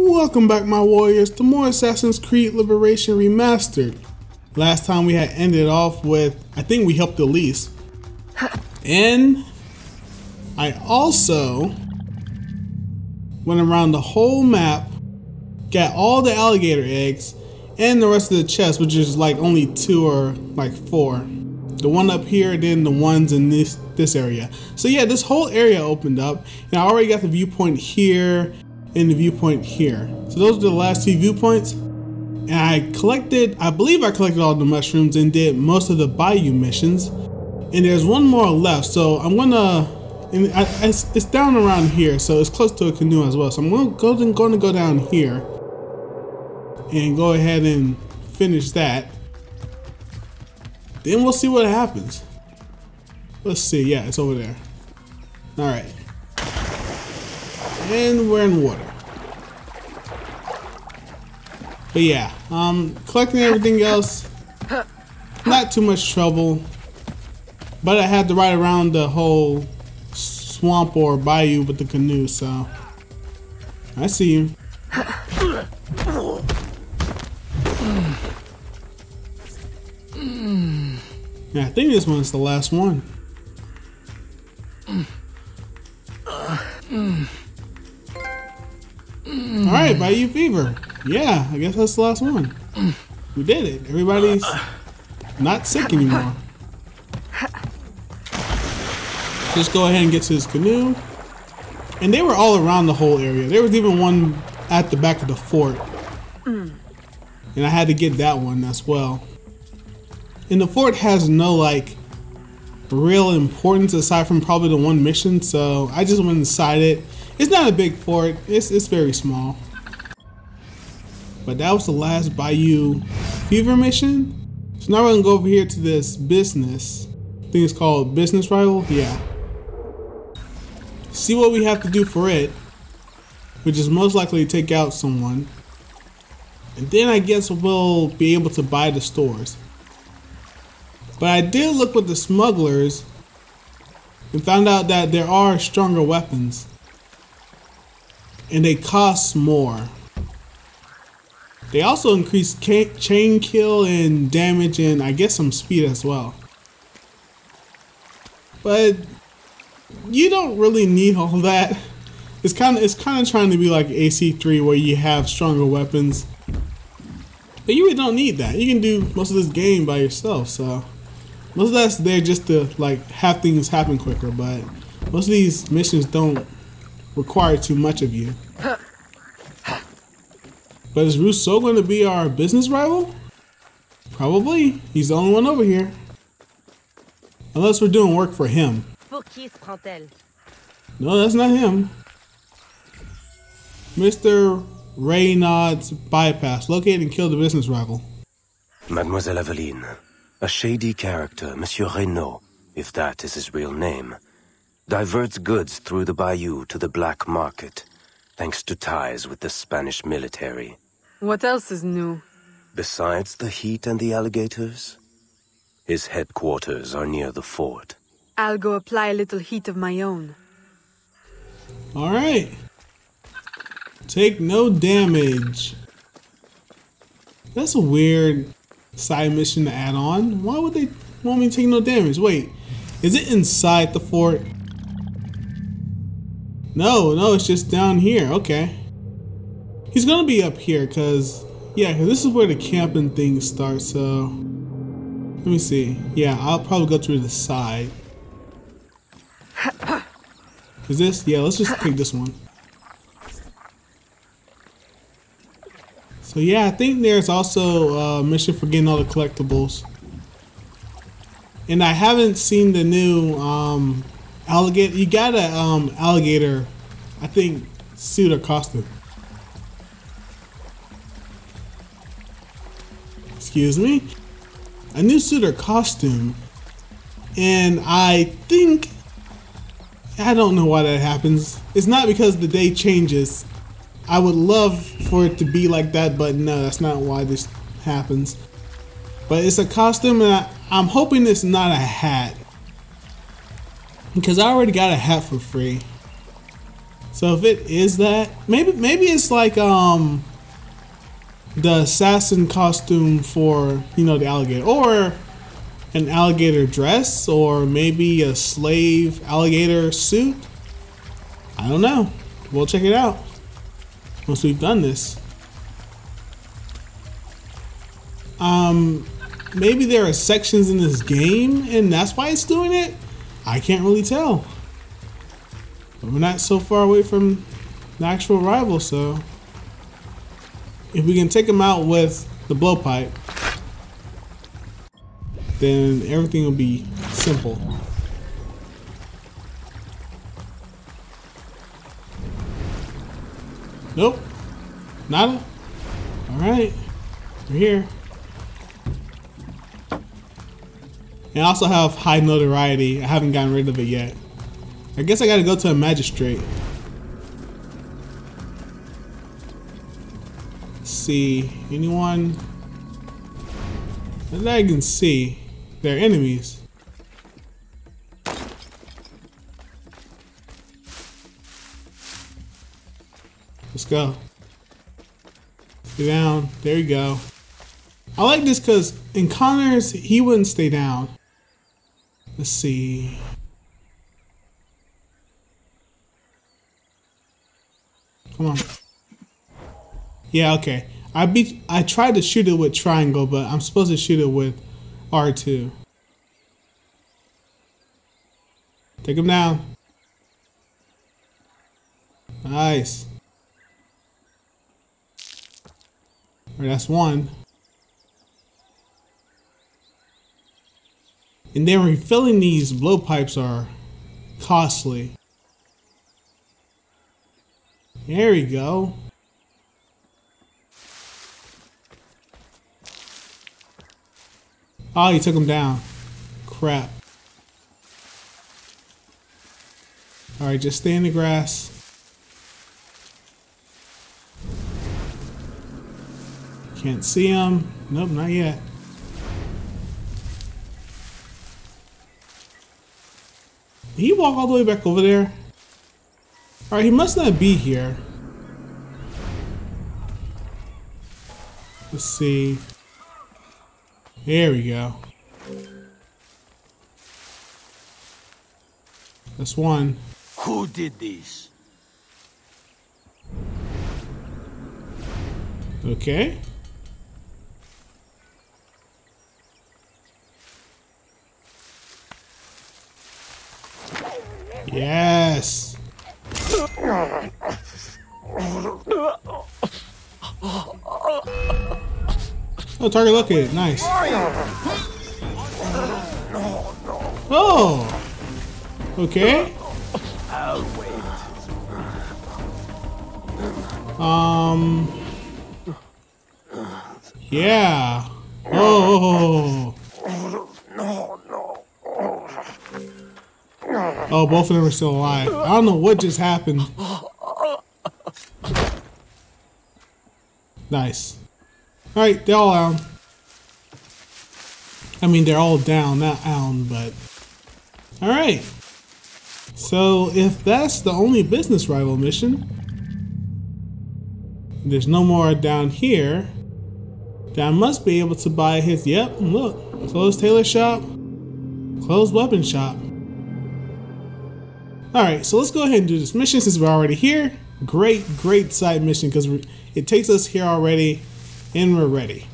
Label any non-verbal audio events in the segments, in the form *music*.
Welcome back my warriors to more Assassin's Creed Liberation Remastered. Last time we had ended off with, I think we helped Elise. And I also went around the whole map, got all the alligator eggs, and the rest of the chest, which is like only two or like four. The one up here, and then the ones in this this area. So yeah, this whole area opened up, and I already got the viewpoint here and the viewpoint here. So those are the last two viewpoints. And I collected, I believe I collected all the mushrooms and did most of the bayou missions. And there's one more left, so I'm gonna, and I, it's, it's down around here, so it's close to a canoe as well. So I'm gonna go, going to go down here and go ahead and finish that. Then we'll see what happens. Let's see. Yeah, it's over there. All right. And we're in water. But yeah, um, collecting everything else, not too much trouble. But I had to ride around the whole swamp or bayou with the canoe, so I see you. Yeah, I think this one's the last one. Alright, Bayou Fever. Yeah, I guess that's the last one. We did it. Everybody's not sick anymore. Just go ahead and get to his canoe. And they were all around the whole area. There was even one at the back of the fort. And I had to get that one as well. And the fort has no like real importance aside from probably the one mission, so I just went inside it. It's not a big fort, it's, it's very small. But that was the last Bayou Fever mission. So now we're gonna go over here to this business. I think it's called Business Rival, yeah. See what we have to do for it, which is most likely to take out someone. And then I guess we'll be able to buy the stores. But I did look with the smugglers and found out that there are stronger weapons. And they cost more. They also increase chain kill and damage and I guess some speed as well. But you don't really need all *laughs* that. It's kind of it's kind of trying to be like AC3 where you have stronger weapons. But you really don't need that. You can do most of this game by yourself, so most of that's there just to like have things happen quicker, but most of these missions don't require too much of you. But is Rousseau going to be our business rival? Probably. He's the only one over here. Unless we're doing work for him. No, that's not him. Mr. Reynard's bypass. Locate and kill the business rival. Mademoiselle Aveline. A shady character, Monsieur Reynard, if that is his real name, diverts goods through the bayou to the black market, thanks to ties with the Spanish military. What else is new? Besides the heat and the alligators, his headquarters are near the fort. I'll go apply a little heat of my own. Alright. Take no damage. That's a weird side mission to add on. Why would they want me to take no damage? Wait, is it inside the fort? No, no, it's just down here. Okay. He's gonna be up here because, yeah, cause this is where the camping thing starts. So, let me see. Yeah, I'll probably go through the side. Is this? Yeah, let's just take this one. So yeah, I think there's also a mission for getting all the collectibles. And I haven't seen the new um, alligator. You got a um, alligator, I think, suit or costume. Excuse me. A new suit or costume. And I think I don't know why that happens. It's not because the day changes. I would love for it to be like that, but no, that's not why this happens. But it's a costume, and I, I'm hoping it's not a hat. Because I already got a hat for free. So if it is that, maybe maybe it's like um the assassin costume for you know the alligator, or an alligator dress, or maybe a slave alligator suit. I don't know. We'll check it out once we've done this. Um, maybe there are sections in this game and that's why it's doing it. I can't really tell. But we're not so far away from the actual rival, so if we can take him out with the blowpipe, then everything will be simple. Nope. Nada. Alright. We're here. And I also have high notoriety. I haven't gotten rid of it yet. I guess I gotta go to a magistrate. See, anyone that I can see, they're enemies. Let's go. Stay down. There you go. I like this because in Connors, he wouldn't stay down. Let's see. Come on. Yeah, okay. I beat. I tried to shoot it with triangle, but I'm supposed to shoot it with R2. Take him down. Nice. Alright, that's one. And then refilling these blowpipes are costly. There we go. Oh, he took him down. Crap. Alright, just stay in the grass. Can't see him. Nope, not yet. Did he walk all the way back over there? Alright, he must not be here. Let's see. There we go. That's one. Who did this? Okay. Yes. *laughs* Oh, target located. Nice. Oh. Okay. Um. Yeah. Oh. Oh, both of them are still alive. I don't know what just happened. Nice. Alright, they're all down. I mean, they're all down, not down, but... Alright. So, if that's the only business rival mission, there's no more down here, then I must be able to buy his... Yep, look. Closed tailor shop. Closed weapon shop. Alright, so let's go ahead and do this mission since we're already here. Great, great side mission because it takes us here already and we're ready.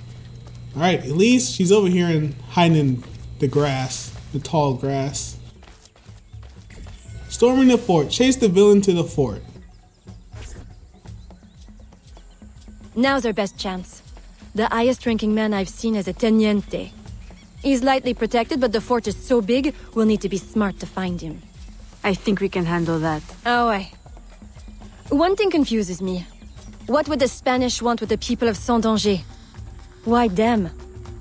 Alright, Elise, she's over here and hiding in the grass, the tall grass. Storming the fort. Chase the villain to the fort. Now's our best chance. The highest ranking man I've seen is a Teniente. He's lightly protected, but the fort is so big, we'll need to be smart to find him. I think we can handle that. Oh, I. One thing confuses me. What would the Spanish want with the people of Saint-Danger? Why them?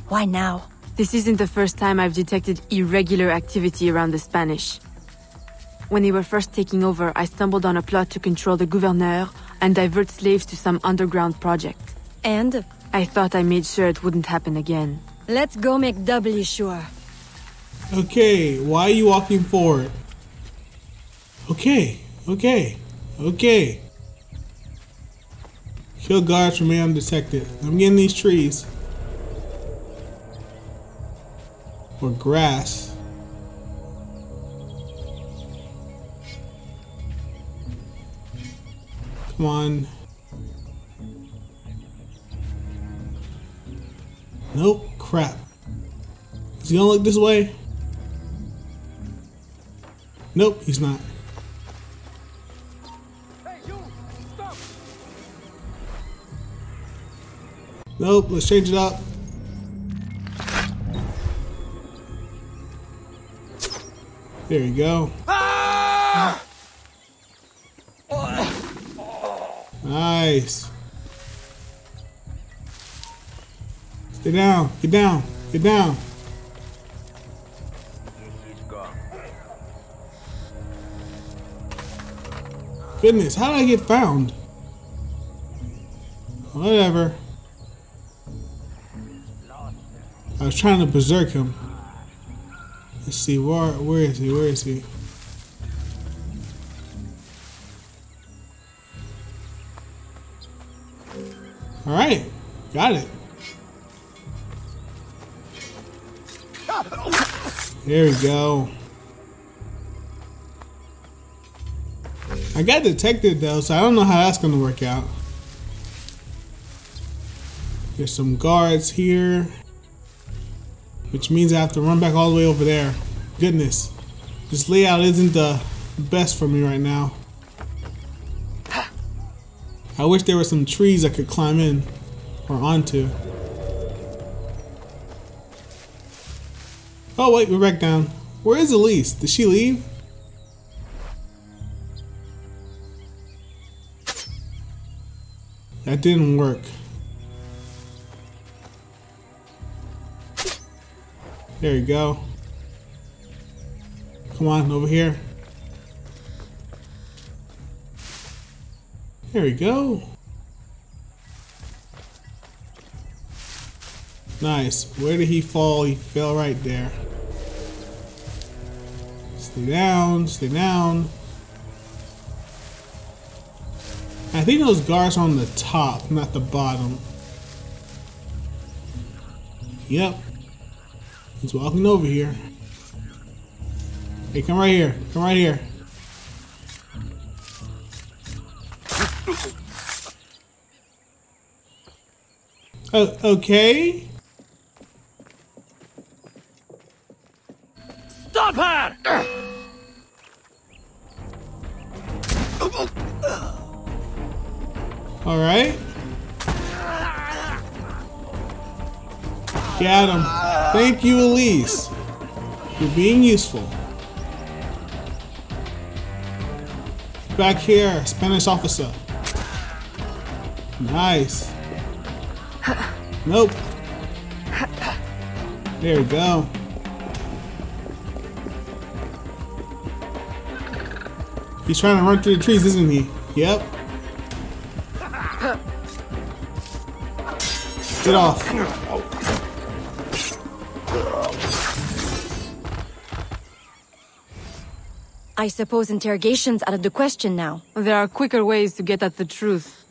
Why now? This isn't the first time I've detected irregular activity around the Spanish. When they were first taking over, I stumbled on a plot to control the gouverneur and divert slaves to some underground project. And? I thought I made sure it wouldn't happen again. Let's go make doubly sure. Okay, why are you walking forward? Okay, okay. Okay. Kill guards remain undetected. I'm getting these trees. Or grass. Come on. Nope, crap. Is he gonna look this way? Nope, he's not. Nope, let's change it up. There we go. Nice. Stay down, get down, get down. Goodness, how did I get found? Whatever. I was trying to berserk him. Let's see, where where is he? Where is he? Alright, got it. There we go. I got detected though, so I don't know how that's gonna work out. There's some guards here. Which means I have to run back all the way over there. Goodness. This layout isn't the best for me right now. I wish there were some trees I could climb in or onto. Oh wait, we're back down. Where is Elise? Did she leave? That didn't work. There you go. Come on, over here. There we go. Nice. Where did he fall? He fell right there. Stay down, stay down. I think those guards are on the top, not the bottom. Yep. He's walking over here. Hey, come right here. Come right here. Oh, okay. You, Elise. You're being useful. Back here, Spanish officer. Nice. Nope. There we go. He's trying to run through the trees, isn't he? Yep. Get off. I suppose interrogation's out of the question now. There are quicker ways to get at the truth.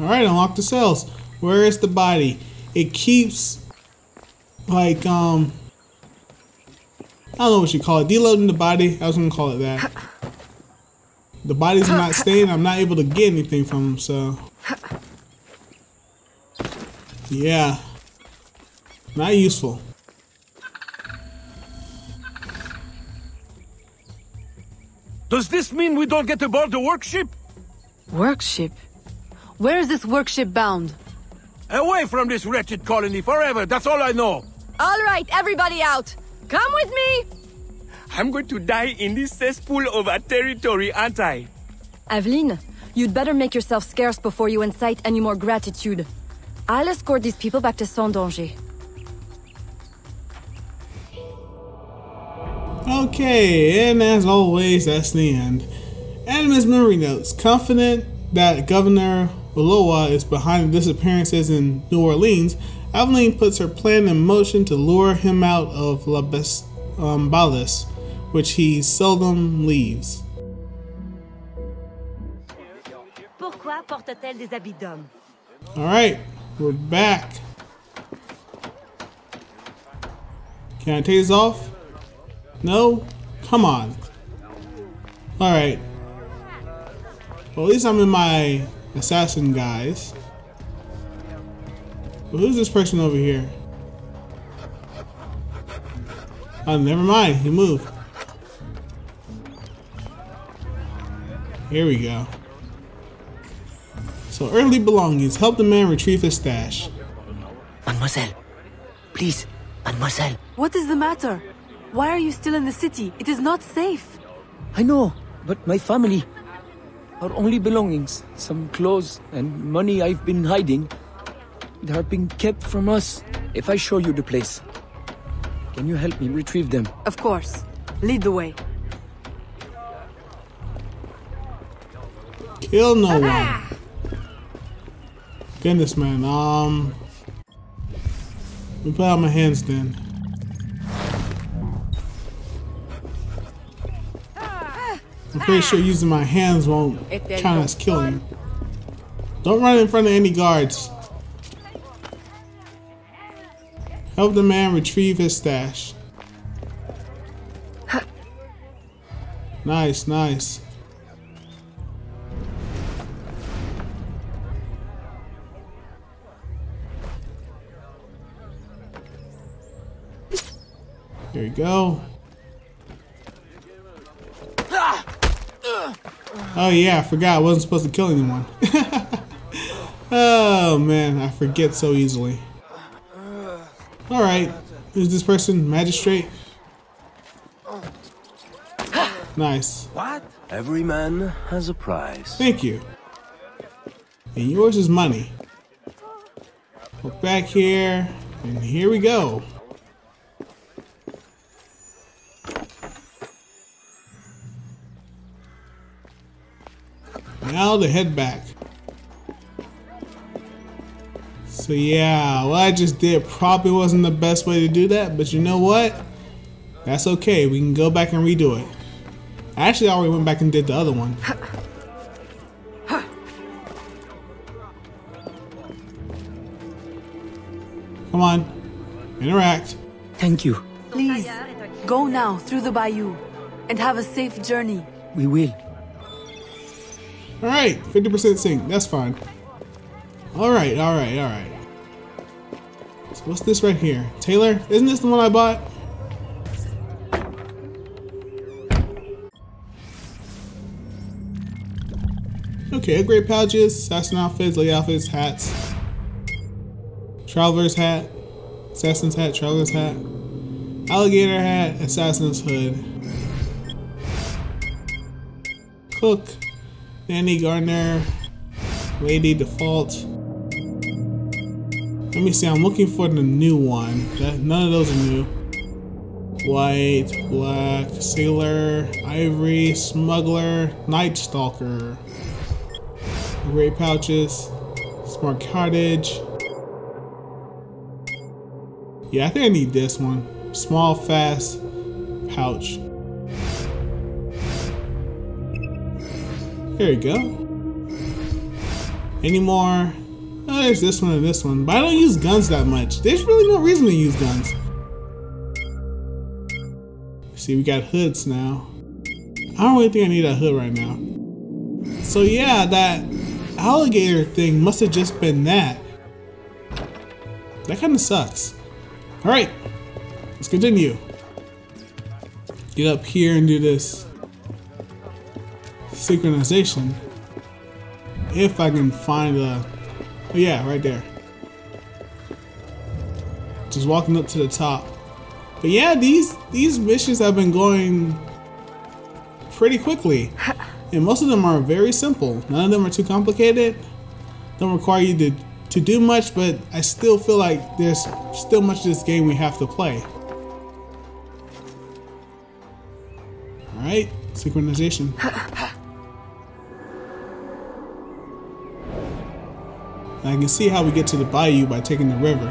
Alright, unlock the cells. Where is the body? It keeps like um I don't know what you call it. Deloading the body. I was gonna call it that. The body's not staying. I'm not able to get anything from them, so yeah, not useful. Does this mean we don't get aboard the workship? Workship? Where is this workship bound? Away from this wretched colony forever, that's all I know. All right, everybody out. Come with me. I'm going to die in this cesspool of a territory, aren't I? Aveline, you'd better make yourself scarce before you incite any more gratitude. I'll escort these people back to Saint Okay, and as always, that's the end. Animus memory notes. Confident that Governor Ulloa is behind the disappearances in New Orleans, Aveline puts her plan in motion to lure him out of La Bes- um, Balise, which he seldom leaves. Pourquoi porte-t-elle des habits d'homme Alright, we're back. Can I take this off? No? Come on. Alright. Well, at least I'm in my assassin guys. But who's this person over here? Oh, never mind. He moved. Here we go. So earthly belongings. Help the man retrieve his stash. Mademoiselle, please, mademoiselle. What is the matter? Why are you still in the city? It is not safe. I know, but my family, our only belongings, some clothes and money I've been hiding, they are being kept from us. If I show you the place, can you help me retrieve them? Of course. Lead the way. Kill no one. Goodness, man. Um, let me put out my hands then. I'm pretty sure using my hands won't count as killing. Don't run in front of any guards. Help the man retrieve his stash. Nice, nice. There we go. Oh yeah, I forgot I wasn't supposed to kill anyone. *laughs* oh man, I forget so easily. Alright, who's this person? Magistrate? Nice. What? Every man has a price. Thank you. And yours is money. Look back here, and here we go. Now to head back. So yeah, what I just did probably wasn't the best way to do that, but you know what? That's okay, we can go back and redo it. Actually, I already went back and did the other one. Come on, interact. Thank you. Please, go now through the bayou and have a safe journey. We will. Alright, 50% sync, that's fine. Alright, alright, alright. So what's this right here? Tailor, isn't this the one I bought? Okay, upgrade pouches, assassin outfits, lady outfits, hats. Traveler's hat, assassin's hat, traveler's hat. Alligator hat, assassin's hood. Cook, Danny Gardner, Lady Default. Let me see, I'm looking for the new one. That, none of those are new. White, Black, Sailor, Ivory, Smuggler, Night Stalker. Great pouches, Smart Cottage. Yeah, I think I need this one. Small, fast pouch. There we go. Any more? Oh, there's this one and this one. But I don't use guns that much. There's really no reason to use guns. See, we got hoods now. I don't really think I need a hood right now. So yeah, that alligator thing must have just been that. That kind of sucks. Alright, let's continue. Get up here and do this synchronization. If I can find a... Oh yeah, right there. Just walking up to the top. But yeah, these these missions have been going pretty quickly. And most of them are very simple. None of them are too complicated. Don't require you to, to do much, but I still feel like there's still much of this game we have to play. Alright, synchronization. *laughs* I can see how we get to the bayou by taking the river.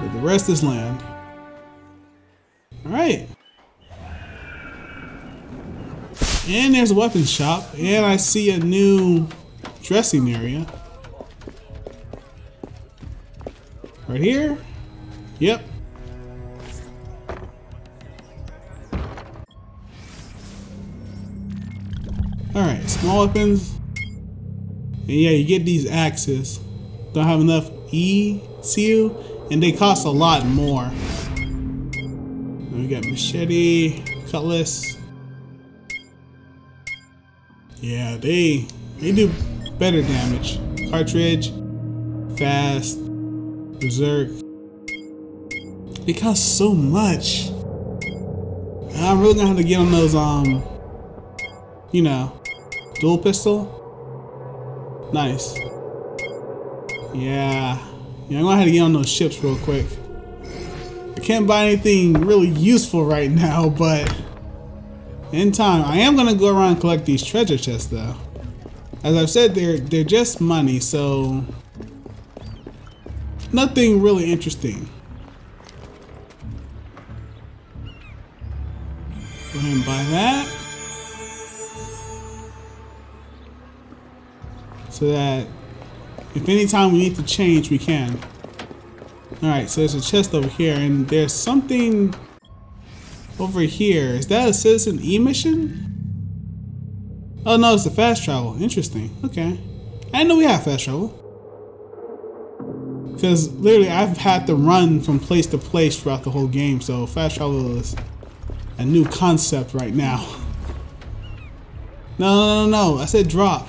But the rest is land. Alright. And there's a weapons shop. And I see a new dressing area. Right here? Yep. Alright, small weapons. And yeah, you get these axes. Don't have enough ECU, and they cost a lot more. We got machete, cutlass. Yeah, they they do better damage. Cartridge, fast, berserk. They cost so much. I'm really gonna have to get on those um you know dual pistol. Nice. Yeah. Yeah, I'm gonna have to get on those ships real quick. I can't buy anything really useful right now, but in time, I am gonna go around and collect these treasure chests though. As I've said, they're they're just money, so nothing really interesting. Go ahead and buy that. So that if anytime we need to change, we can. Alright, so there's a chest over here, and there's something over here. Is that a Citizen E mission? Oh no, it's a fast travel. Interesting. Okay. I didn't know we had fast travel. Because literally I've had to run from place to place throughout the whole game, so fast travel is a new concept right now. *laughs* No, no, no, no. I said drop.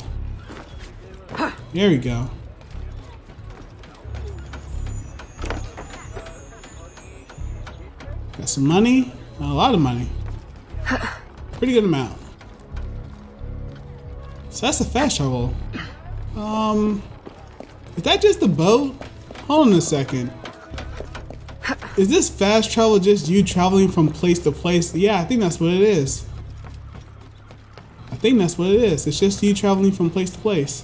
There we go. Got some money. A lot of money. Pretty good amount. So that's the fast travel. Um, is that just the boat? Hold on a second. Is this fast travel just you traveling from place to place? Yeah, I think that's what it is. I think that's what it is. It's just you traveling from place to place.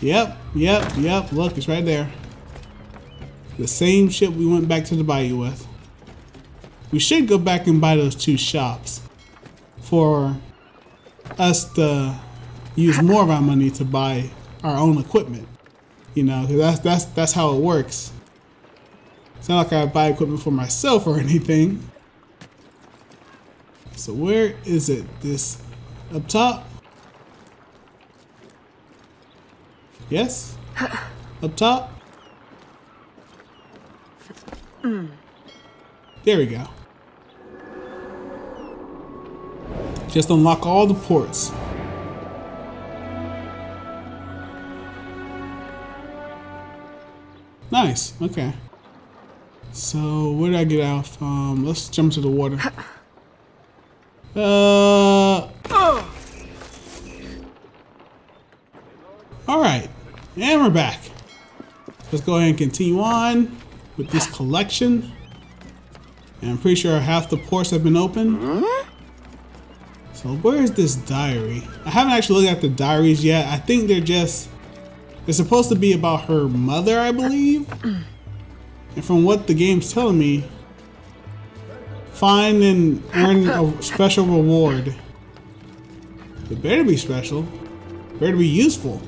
Yep, yep, yep. Look, it's right there. The same ship we went back to the bayou with. We should go back and buy those two shops for us to use more of our money to buy our own equipment. You know, cause that's that's that's how it works. It's not like I buy equipment for myself or *laughs* anything. So where is it? This up top? Yes? Up top? There we go. Just unlock all the ports. Nice, okay. So, where did I get out? Um, let's jump to the water. Uh. Alright, and we're back. Let's go ahead and continue on with this collection. And I'm pretty sure half the ports have been opened. So where is this diary? I haven't actually looked at the diaries yet. I think they're just, they're supposed to be about her mother, I believe. And from what the game's telling me, find and earn a special reward. It better be special. Better be useful.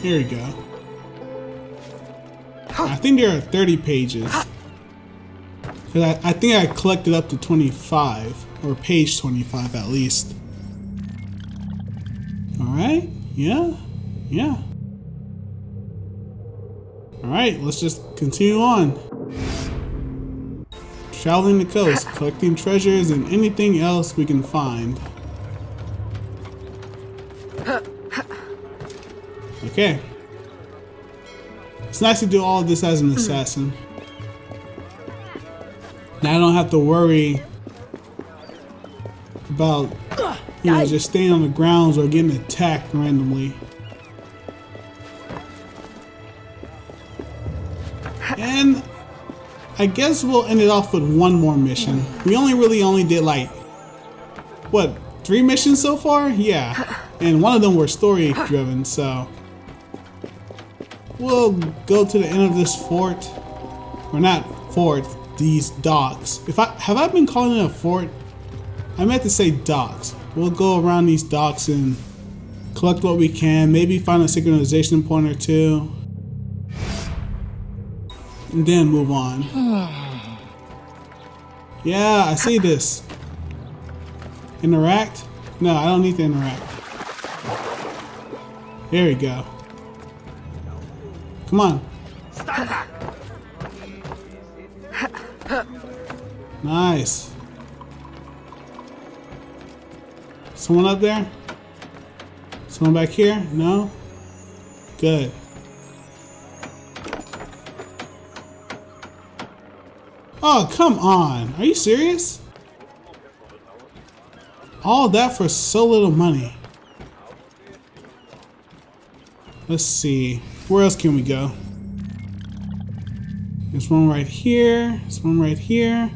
Here we go. I think there are 30 pages. Cause I, I think I collected up to 25, or page 25 at least. Alright, yeah, yeah. Alright, let's just continue on. Traveling the coast, collecting treasures and anything else we can find. Okay. It's nice to do all of this as an hmm. assassin. Now I don't have to worry about, you know, just staying on the grounds or getting attacked randomly. And I guess we'll end it off with one more mission. Hmm. We only really only did like, what, three missions so far? Yeah. *laughs* And one of them were story driven, so. We'll go to the end of this fort. Or not fort, these docks. If I have I been calling it a fort? I meant to say docks. We'll go around these docks and collect what we can. Maybe find a synchronization point or two. And then move on. *sighs* yeah, I see this. Interact? No, I don't need to interact. There we go. Come on. Nice. Someone up there? Someone back here? No? Good. Oh, come on. Are you serious? All that for so little money. Let's see. Where else can we go? There's one right here. There's one right here.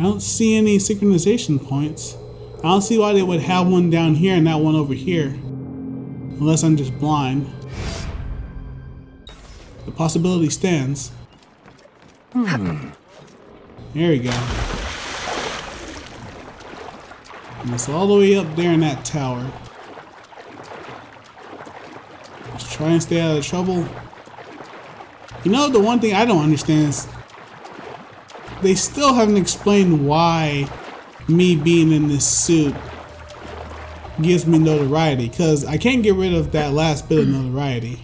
I don't see any synchronization points. I don't see why they would have one down here and not one over here. Unless I'm just blind. The possibility stands. Hmm. There we go. And it's all the way up there in that tower. Let's try and stay out of trouble. You know, the one thing I don't understand is they still haven't explained why me being in this suit gives me notoriety because I can't get rid of that last bit of mm. notoriety.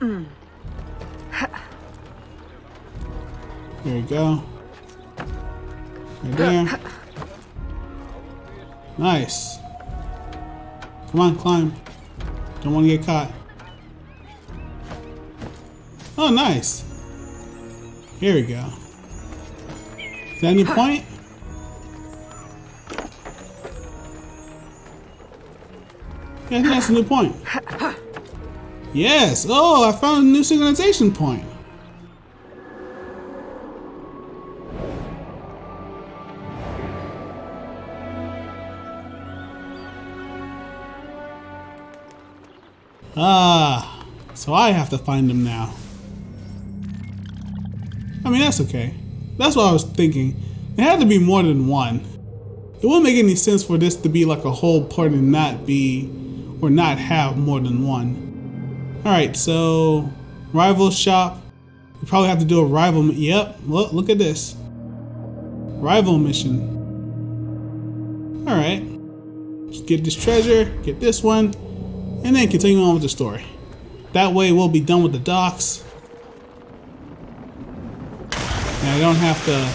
Mm. There we go. Right there. *laughs* Nice. Come on, climb. Don't want to get caught. Oh, nice. Here we go. Is that any point? Yeah, I think that's a new point. Yes. Oh, I found a new synchronization point. Ah, so I have to find them now. I mean, that's okay. That's what I was thinking. It had to be more than one. It wouldn't make any sense for this to be like a whole part and not be, or not have more than one. Alright, so, rival shop. We probably have to do a rival, yep, look, look at this. Rival mission. Alright. Just get this treasure, get this one, and then continue on with the story. That way we'll be done with the docks. And I don't have to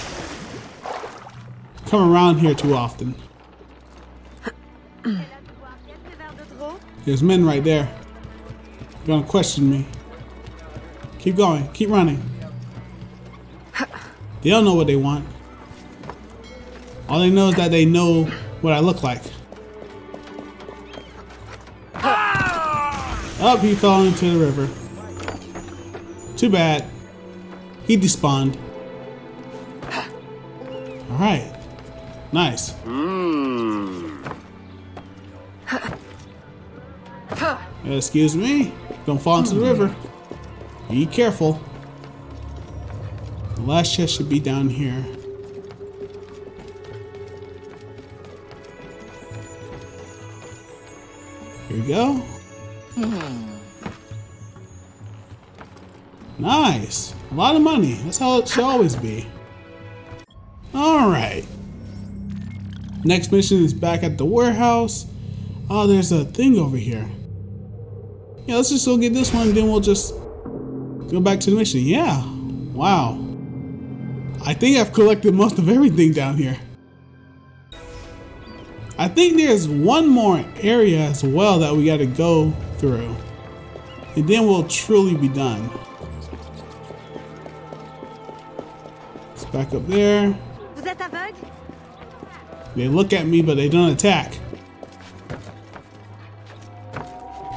come around here too often. There's men right there. They're gonna question me. Keep going, keep running. They don't know what they want. All they know is that they know what I look like. Up, oh, he fell into the river. Too bad. He despawned. Alright. Nice. Mm. Excuse me. Don't fall into the river. Be careful. The last chest should be down here. Here we go. Nice. A lot of money. That's how it should always be. Alright. Next mission is back at the warehouse. Oh, there's a thing over here. Yeah, let's just go get this one, then we'll just go back to the mission. Yeah. Wow. I think I've collected most of everything down here. I think there's one more area as well that we gotta go through. And then we'll truly be done. Back up there. They look at me, but they don't attack.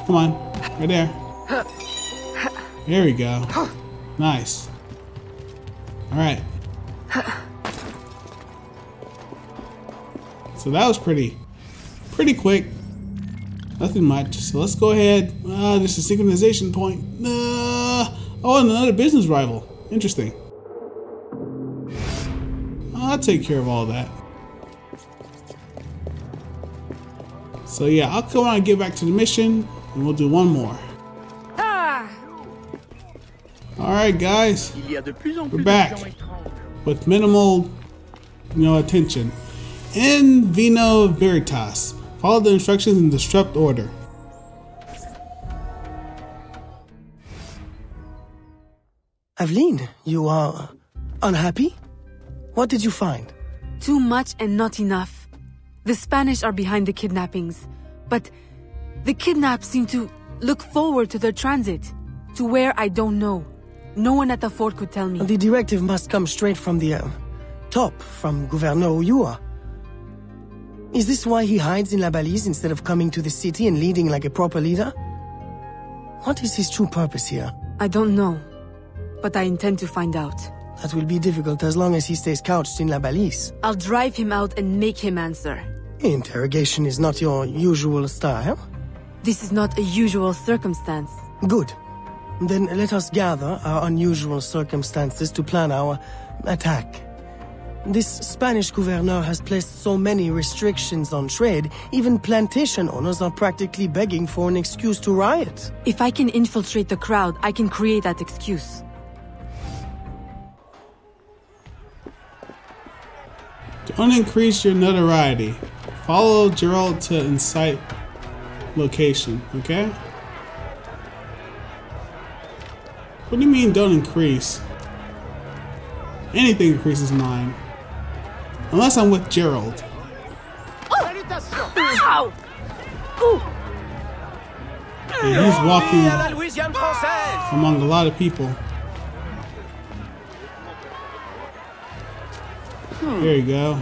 Come on. Right there. There we go. Nice. Alright. So that was pretty, pretty quick. Nothing much. So let's go ahead. Ah, uh, there's a synchronization point. Uh, oh, another business rival. Interesting. I'll take care of all that. So yeah, I'll come on and get back to the mission, and we'll do one more. Alright guys, we're back with minimal, you know, attention. In Vino Veritas, follow the instructions and disrupt order. Aveline, you are unhappy? What did you find? Too much and not enough. The Spanish are behind the kidnappings, but the kidnapped seem to look forward to their transit, to where I don't know. No one at the fort could tell me. The directive must come straight from the uh, top, from Gouverneur Ulloa. Is this why he hides in La Balise instead of coming to the city and leading like a proper leader? What is his true purpose here? I don't know, but I intend to find out. That will be difficult as long as he stays couched in La Balise. I'll drive him out and make him answer. Interrogation is not your usual style. This is not a usual circumstance. Good. Then let us gather our unusual circumstances to plan our attack. This Spanish gouverneur has placed so many restrictions on trade, even plantation owners are practically begging for an excuse to riot. If I can infiltrate the crowd, I can create that excuse. To increase your notoriety, follow Gerald to incite location, okay? What do you mean don't increase? Anything increases mine. Unless I'm with Gerald. Ow! And he's walking among a lot of people. There you go.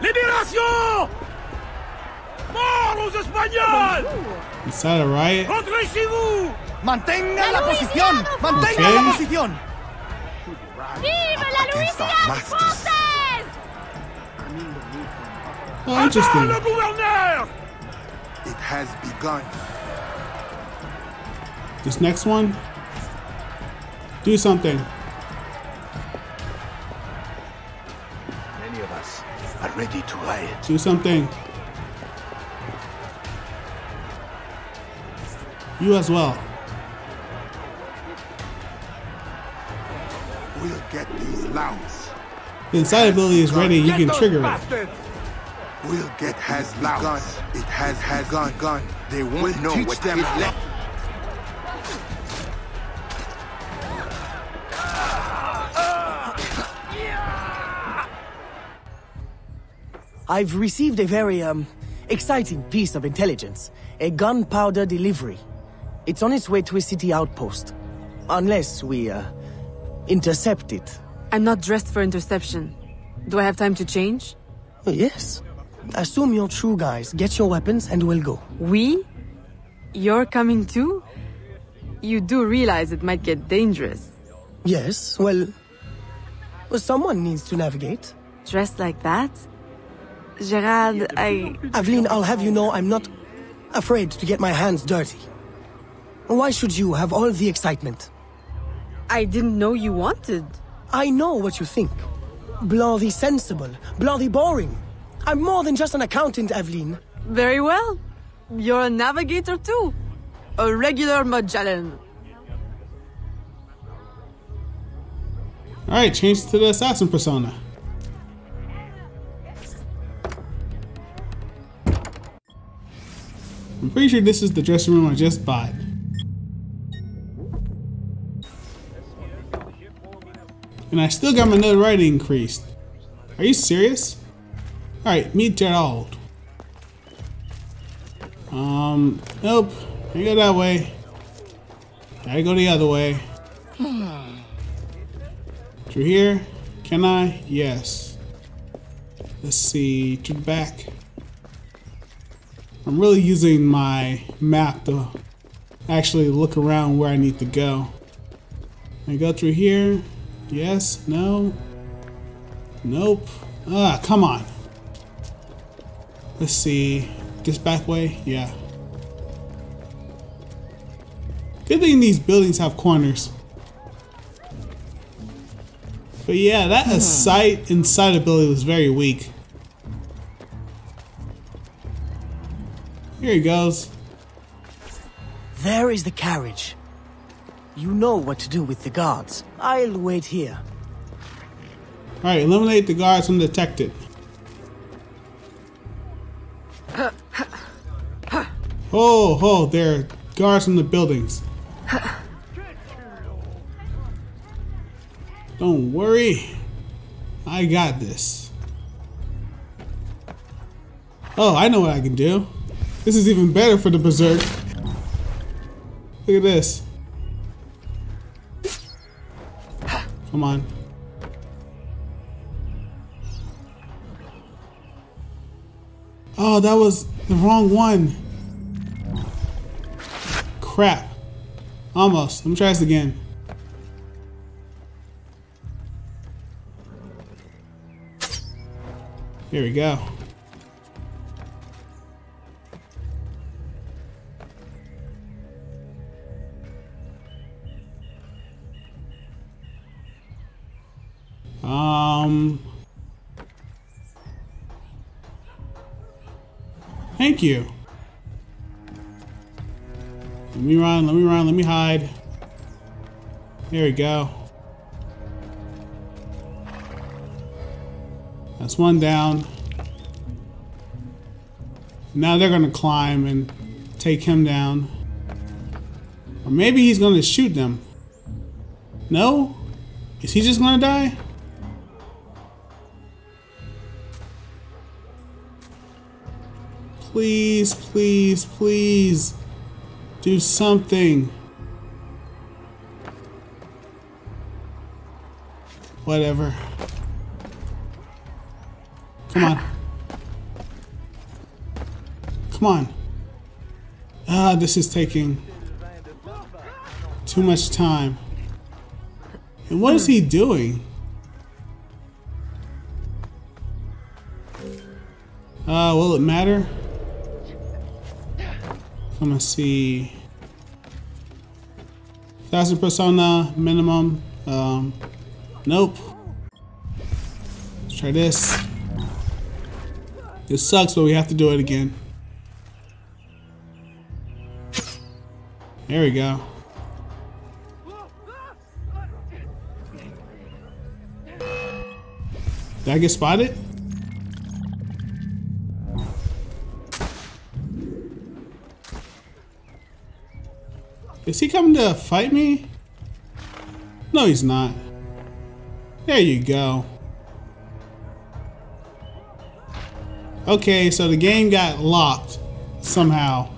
Libération Mort aux Espagnols Is that a riot? Rentrez chez vous Mantengan la posición. Mantengan Okay. la posición. Vive la Louisiane française Oh, interesting. le gouverneur It has begun. This next one. Do something. Many of us are ready to riot. Do something. You as well. We'll get these louds. The incite ability is ready. You can trigger it. We'll get has begun. It has has gone gone. They won't know what them left. I've received a very, um, exciting piece of intelligence. A gunpowder delivery. It's on its way to a city outpost. Unless we, uh, intercept it. I'm not dressed for interception. Do I have time to change? Oh, yes. Assume you're true guys. Get your weapons and we'll go. We? You're coming too? You do realize it might get dangerous. Yes, well... well someone needs to navigate. Dressed like that? Gerald, I... Aveline, I'll have you know I'm not afraid to get my hands dirty. Why should you have all the excitement? I didn't know you wanted. I know what you think. Blanc the sensible, Blanc the boring. I'm more than just an accountant, Aveline. Very well. You're a navigator too. A regular Magellan. Alright, change to the assassin persona. I'm pretty sure this is the dressing room I just bought. And I still got my notoriety increased. Are you serious? Alright, meet Gerald. Um, nope. I go that way. Gotta go the other way. Through here? Can I? Yes. Let's see. To the back. I'm really using my map to actually look around where I need to go. I go through here. Yes. No. Nope. Ah, come on. Let's see. This back way? Yeah. Good thing these buildings have corners. But yeah, that Hmm. sight and sight ability was very weak. Here he goes. There is the carriage. You know what to do with the guards. I'll wait here. Alright, eliminate the guards undetected. Oh, oh, there are guards in the buildings. Don't worry. I got this. Oh, I know what I can do. This is even better for the Berserk. Look at this. Come on. Oh, that was the wrong one. Crap. Almost. Let me try this again. Here we go. Um. Thank you. Let me run, let me run, let me hide. There we go. That's one down. Now they're gonna climb and take him down. Or maybe he's gonna shoot them. No? Is he just gonna die? Please, please. Do something. Whatever. Come on. Come on. Ah, this is taking too much time. And what is he doing? Uh, will it matter? I'm gonna see. Thousand persona minimum. Um, nope. Let's try this. It sucks, but we have to do it again. There we go. Did I get spotted? Is he coming to fight me? No, he's not. There you go. Okay, so the game got locked somehow.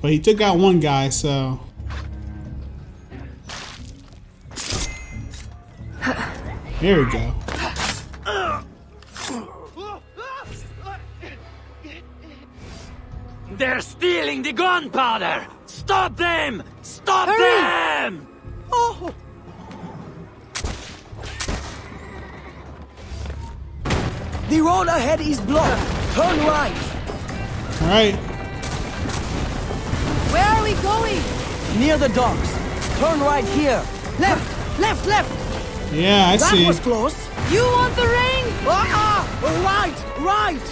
But he took out one guy, so. There we go. Gunpowder! Stop them! Stop Hurry! them! Oh! The road ahead is blocked. Turn right. Alright. Where are we going? Near the docks. Turn right here. Left, left, left. Yeah, I that see. was close. You want the ring? Ah! Right, right.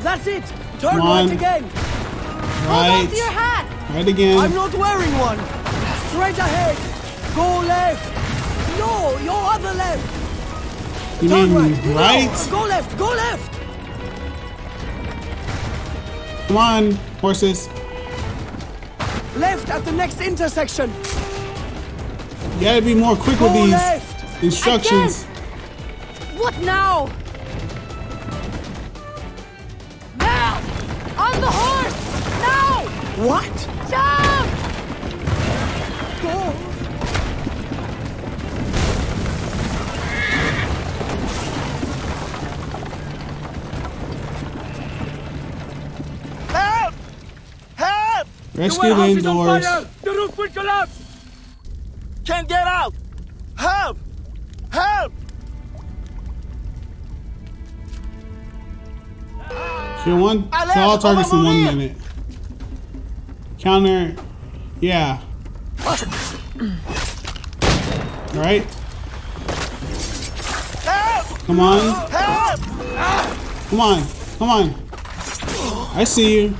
That's it. Turn Come right on. Again. Hold on to your Right. hat. Right again. I'm not wearing one. Straight ahead. Go left. No, your other left. You Turn mean right. No, go left. Go left. Come on, horses. Left at the next intersection. You gotta be more quick with these left. instructions. What now? Now! On the horse! Now! What? Jump! Go. Help! Help! Rescue the warehouse on indoors. fire! The roof will collapse! Can't get out! Help! Help! Kill one. Allez, Kill all targets in one minute. Counter. Yeah. Alright. Come on. Come on. Come on. I see you.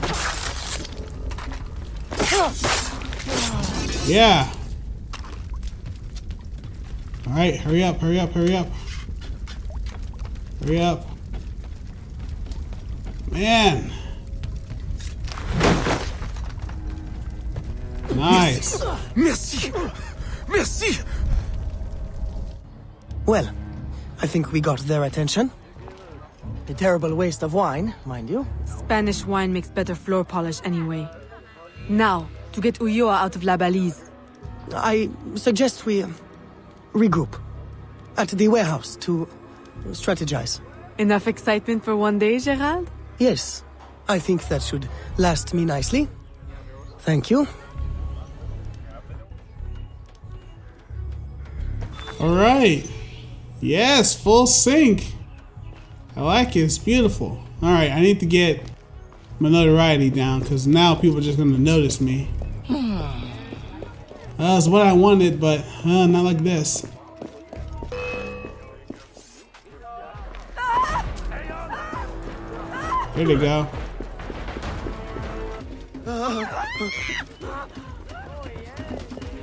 Yeah. Alright, hurry up, hurry up, hurry up. Hurry up. Man. Nice. Merci. Merci. Well, I think we got their attention. A terrible waste of wine, mind you. Spanish wine makes better floor polish anyway. Now, to get Ulloa out of La Balise. I suggest we um, regroup at the warehouse to strategize. Enough excitement for one day, Gerald? Yes, I think that should last me nicely. Thank you. All right. Yes, full sync. I like it. It's beautiful. All right, I need to get my notoriety down because now people are just going to notice me. That's what I wanted, but uh, not like this. Here we go.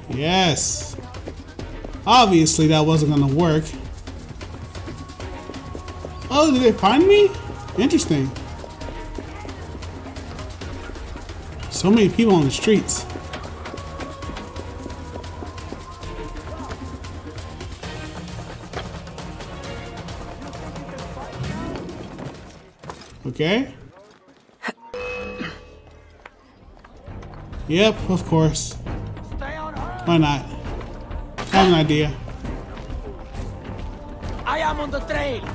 Yes. Obviously that wasn't gonna work. Oh, did they find me? Interesting. So many people on the streets. Okay. Yep, of course. Why not? An idea. I am on the trail.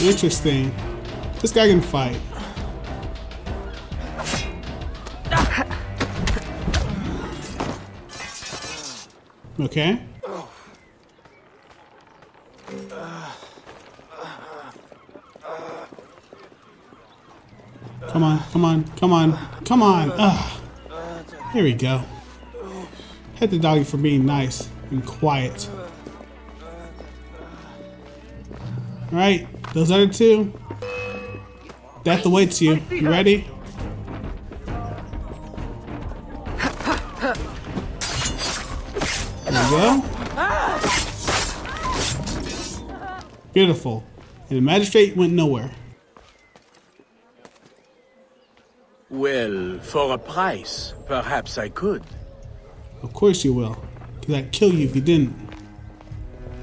*laughs* Interesting. This guy can fight. Okay. Come on, come on, come on. Ugh. Here we go. Hit the doggy for being nice and quiet. Alright, those other two. Death awaits you. You ready? There we go. Beautiful. And the magistrate went nowhere. Well, for a price, perhaps I could. Of course you will. Because I'd kill you if you didn't.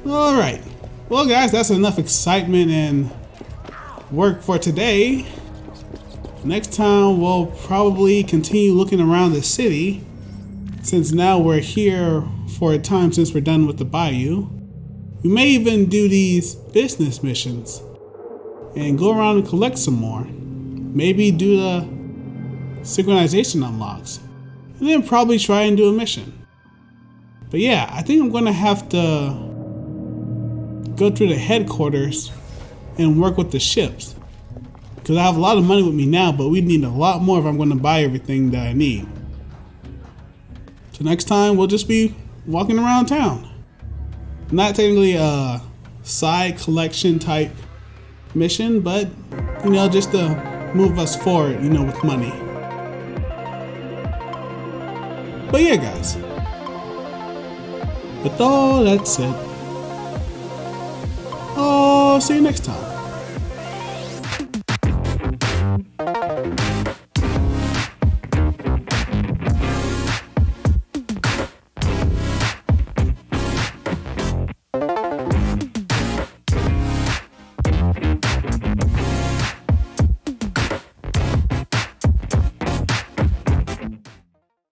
Alright. Well, guys, that's enough excitement and work for today. Next time, we'll probably continue looking around the city. Since now we're here for a time since we're done with the bayou. We may even do these business missions and go around and collect some more. Maybe do the synchronization unlocks. And then probably try and do a mission. But yeah, I think I'm gonna have to go through the headquarters and work with the ships. Because I have a lot of money with me now, but we need a lot more if I'm gonna buy everything that I need. So next time we'll just be walking around town. Not technically a side collection type mission, but you know, just to move us forward, you know, with money. But yeah, guys. With all that said, I'll see you next time.